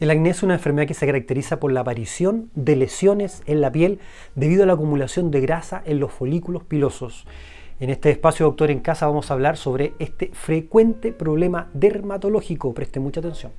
El acné es una enfermedad que se caracteriza por la aparición de lesiones en la piel debido a la acumulación de grasa en los folículos pilosos. En este espacio Doctor en Casa vamos a hablar sobre este frecuente problema dermatológico. Preste mucha atención.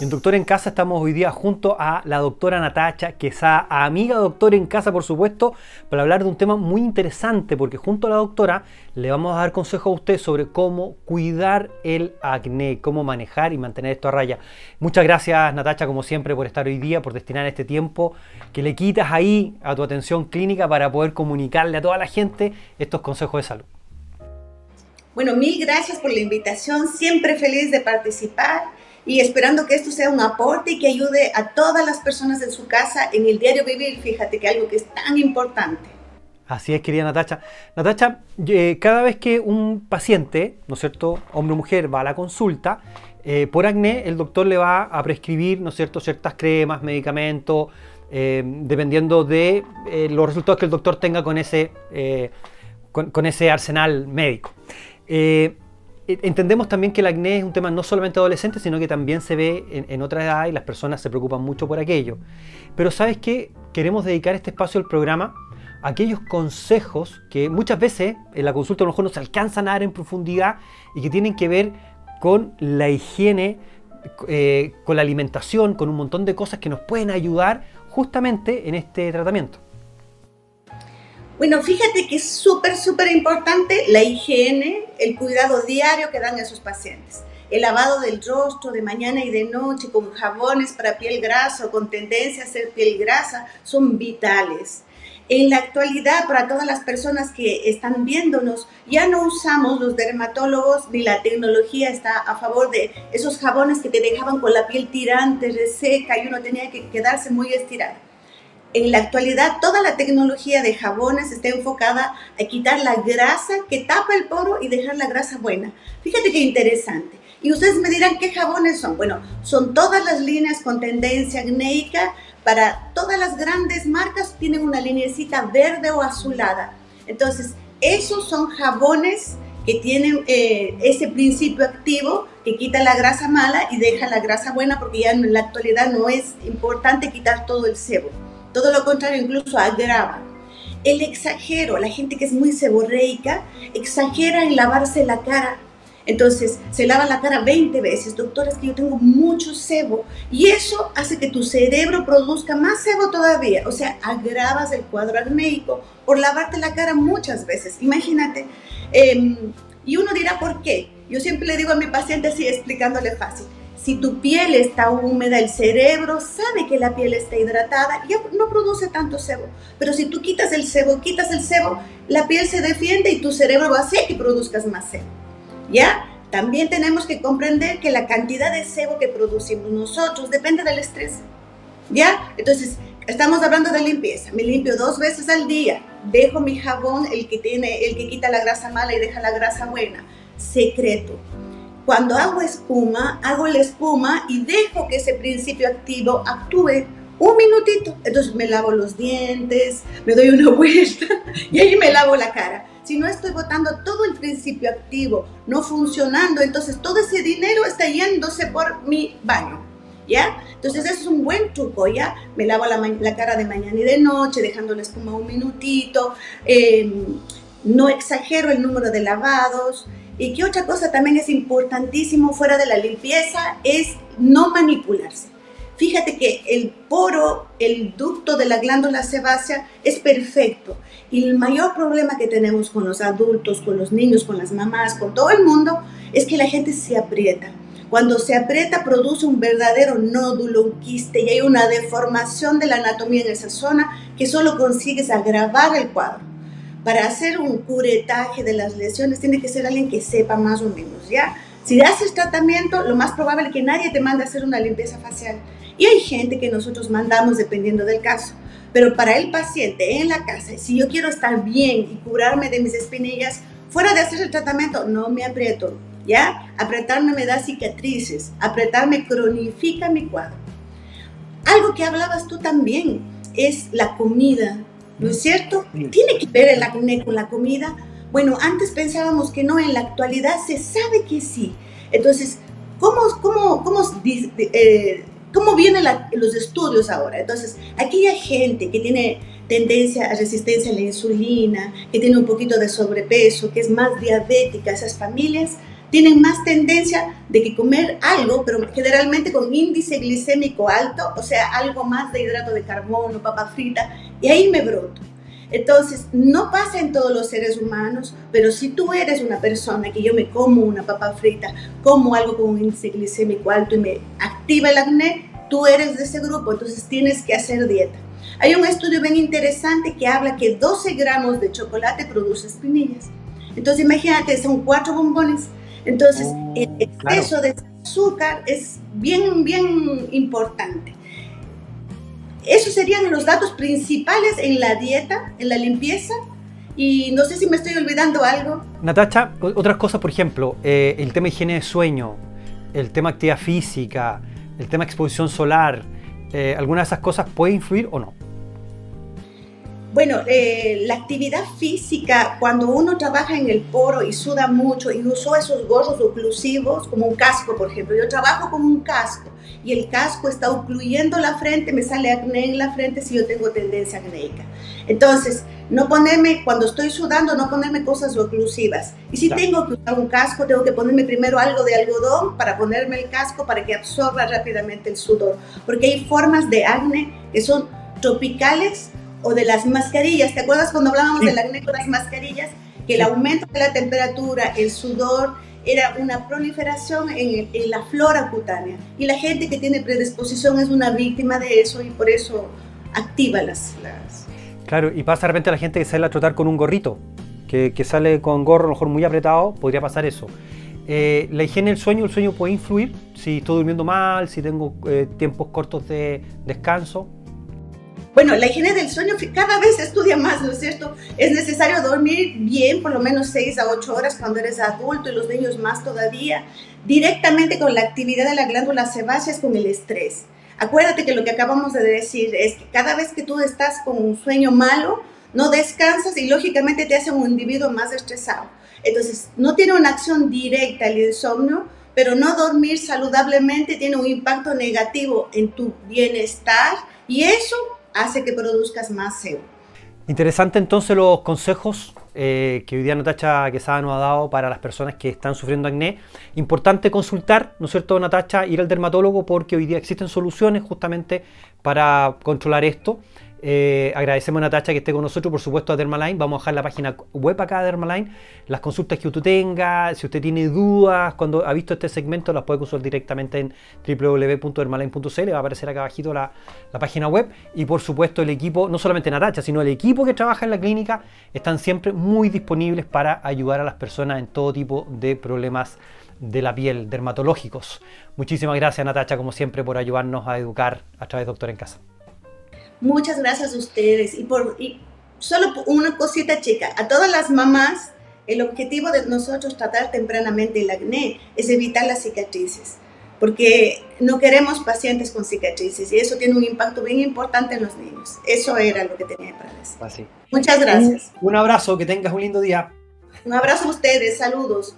En Doctor en Casa estamos hoy día junto a la doctora Natacha Quesada, amiga Doctor en Casa, por supuesto, para hablar de un tema muy interesante, porque junto a la doctora le vamos a dar consejo a usted sobre cómo cuidar el acné, cómo manejar y mantener esto a raya. Muchas gracias, Natacha, como siempre, por estar hoy día, por destinar este tiempo que le quitas ahí a tu atención clínica para poder comunicarle a toda la gente estos consejos de salud. Bueno, mil gracias por la invitación, siempre feliz de participar y esperando que esto sea un aporte y que ayude a todas las personas en su casa en el diario vivir. Fíjate que algo que es tan importante. Así es, querida Natacha. Natacha, eh, cada vez que un paciente, ¿no es cierto?, hombre o mujer, va a la consulta, eh, por acné, el doctor le va a prescribir, ¿no es cierto?, ciertas cremas, medicamentos, eh, dependiendo de los resultados que el doctor tenga con ese, con, ese arsenal médico. Eh, entendemos también que el acné es un tema no solamente adolescente, sino que también se ve en, otra edad y las personas se preocupan mucho por aquello. Pero ¿sabes qué? Queremos dedicar este espacio del programa a aquellos consejos que muchas veces en la consulta a lo mejor no se alcanzan a dar en profundidad y que tienen que ver con la higiene, eh, con la alimentación, con un montón de cosas que nos pueden ayudar justamente en este tratamiento. Bueno, fíjate que es súper, súper importante la higiene, el cuidado diario que dan a sus pacientes. El lavado del rostro de mañana y de noche con jabones para piel grasa o con tendencia a ser piel grasa son vitales. En la actualidad, para todas las personas que están viéndonos, ya no usamos los dermatólogos ni la tecnología está a favor de esos jabones que te dejaban con la piel tirante, reseca y uno tenía que quedarse muy estirado en la actualidad toda la tecnología de jabones está enfocada a quitar la grasa que tapa el poro y dejar la grasa buena. Fíjate qué interesante. Y ustedes me dirán qué jabones son. Bueno, son todas las líneas con tendencia acnéica. Para todas las grandes marcas tienen una linecita verde o azulada. Entonces, esos son jabones que tienen eh, ese principio activo que quita la grasa mala y deja la grasa buena porque ya en la actualidad no es importante quitar todo el sebo. Todo lo contrario, incluso agrava. El exagero, la gente que es muy seborreica, exagera en lavarse la cara. Entonces, se lava la cara 20 veces. Doctor, es que yo tengo mucho sebo. Y eso hace que tu cerebro produzca más sebo todavía. O sea, agravas el cuadro acnéico por lavarte la cara muchas veces. Imagínate. Em, y uno dirá, ¿por qué? Yo siempre le digo a mi paciente así, explicándole fácil. Si tu piel está húmeda, el cerebro sabe que la piel está hidratada y no produce tanto sebo. Pero si tú quitas el sebo, quitas el sebo, la piel se defiende y tu cerebro va a hacer que produzcas más sebo. ¿Ya? También tenemos que comprender que la cantidad de sebo que producimos nosotros depende del estrés. ¿Ya? Entonces, estamos hablando de limpieza. Me limpio dos veces al día. Dejo mi jabón, el que tiene, el que quita la grasa mala y deja la grasa buena. Secreto cuando hago espuma, hago la espuma y dejo que ese principio activo actúe un minutito. Entonces me lavo los dientes, me doy una vuelta y ahí me lavo la cara. Si no estoy botando todo el principio activo, no funcionando, entonces todo ese dinero está yéndose por mi baño. ¿Ya? Entonces eso es un buen truco, ¿ya? Me lavo la, cara de mañana y de noche, dejando la espuma un minutito. Em, no exagero el número de lavados. Y que otra cosa también es importantísimo fuera de la limpieza es no manipularse. Fíjate que el poro, el ducto de la glándula sebácea es perfecto. Y el mayor problema que tenemos con los adultos, con los niños, con las mamás, con todo el mundo, es que la gente se aprieta. Cuando se aprieta produce un verdadero nódulo, un quiste y hay una deformación de la anatomía en esa zona que solo consigues agravar el cuadro para hacer un curetaje de las lesiones tiene que ser alguien que sepa más o menos, ¿ya? Si haces tratamiento, lo más probable es que nadie te mande a hacer una limpieza facial. Y hay gente que nosotros mandamos dependiendo del caso. Pero para el paciente en la casa, si yo quiero estar bien y curarme de mis espinillas, fuera de hacer el tratamiento, no me aprieto, ¿ya? Apretarme me da cicatrices, apretarme cronifica mi cuadro. Algo que hablabas tú también es la comida. ¿No es cierto? ¿Tiene que ver el acné con la comida? Bueno, antes pensábamos que no, en la actualidad se sabe que sí. Entonces, ¿cómo, cómo, cómo eh, ¿Cómo vienen los estudios ahora? Entonces, aquella gente que tiene tendencia a resistencia a la insulina, que tiene un poquito de sobrepeso, que es más diabética, esas familias tienen más tendencia de que comer algo, pero generalmente con índice glicémico alto, o sea, algo más de hidrato de carbono, papa frita, y ahí me broto. Entonces, no pasa en todos los seres humanos, pero si tú eres una persona que yo me como una papa frita, como algo con un índice glicémico alto y me activa el acné, tú eres de ese grupo, entonces tienes que hacer dieta. Hay un estudio bien interesante que habla que 12 gramos de chocolate produce espinillas. Entonces imagínate, son cuatro bombones. Entonces oh, el exceso de azúcar es bien, bien importante. Esos serían los datos principales en la dieta, en la limpieza. Y no sé si me estoy olvidando algo. Natacha, otras cosas, por ejemplo, eh, el tema higiene de sueño, el tema actividad física, el tema exposición solar, eh, ¿alguna de esas cosas puede influir o no? Bueno, eh, la actividad física, cuando uno trabaja en el poro y suda mucho y usó esos gorros oclusivos, como un casco, por ejemplo, yo trabajo con un casco y el casco está ocluyendo la frente, me sale acné en la frente si yo tengo tendencia acnéica. Entonces, no ponerme, cuando estoy sudando, no ponerme cosas oclusivas. Y si tengo que usar un casco, tengo que ponerme primero algo de algodón para ponerme el casco para que absorba rápidamente el sudor. Porque hay formas de acné que son tropicales o de las mascarillas. ¿Te acuerdas cuando hablábamos del acné con las mascarillas? Que el aumento de la temperatura, el sudor, era una proliferación en, la flora cutánea. Y la gente que tiene predisposición es una víctima de eso y por eso activa las... Claro, y pasa de repente a la gente que sale a trotar con un gorrito, que, sale con gorro a lo mejor muy apretado, podría pasar eso. Eh, la higiene del sueño, el sueño puede influir si estoy durmiendo mal, si tengo eh, tiempos cortos de descanso. Bueno, la higiene del sueño cada vez se estudia más, ¿no es cierto? Es necesario dormir bien, por lo menos 6 a 8 horas cuando eres adulto y los niños más todavía, directamente con la actividad de la glándula sebácea, con el estrés. Acuérdate que lo que acabamos de decir es que cada vez que tú estás con un sueño malo, no descansas y lógicamente te hace un individuo más estresado. Entonces, no tiene una acción directa el insomnio, pero no dormir saludablemente tiene un impacto negativo en tu bienestar y eso hace que produzcas más SEO. Interesante entonces los consejos eh, que hoy día Natacha Quesada nos ha dado para las personas que están sufriendo acné. Importante consultar, ¿no es cierto, Natacha? Ir al dermatólogo porque hoy día existen soluciones justamente para controlar esto. Eh, agradecemos a Natacha que esté con nosotros, por supuesto a Dermaline. Vamos a dejar la página web acá de Dermaline. Las consultas que usted tenga, si usted tiene dudas, cuando ha visto este segmento, las puede consultar directamente en www.dermaline.cl. Va a aparecer acá abajito la, la, página web. Y por supuesto el equipo, no solamente Natacha, sino el equipo que trabaja en la clínica, están siempre muy disponibles para ayudar a las personas en todo tipo de problemas de la piel dermatológicos. Muchísimas gracias Natacha, como siempre, por ayudarnos a educar a través de Doctor en Casa. Muchas gracias a ustedes. Y, por, y solo una cosita chica, a todas las mamás, el objetivo de nosotros tratar tempranamente el acné es evitar las cicatrices, porque no queremos pacientes con cicatrices y eso tiene un impacto bien importante en los niños. Eso era lo que tenía para decir. Así. Muchas gracias. Un, un abrazo, que tengas un lindo día. Un abrazo a ustedes, saludos.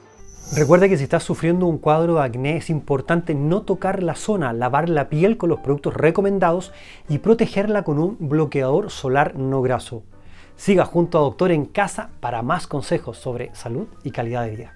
Recuerda que si estás sufriendo un cuadro de acné es importante no tocar la zona, lavar la piel con los productos recomendados y protegerla con un bloqueador solar no graso. Siga junto a Doctor en Casa para más consejos sobre salud y calidad de vida.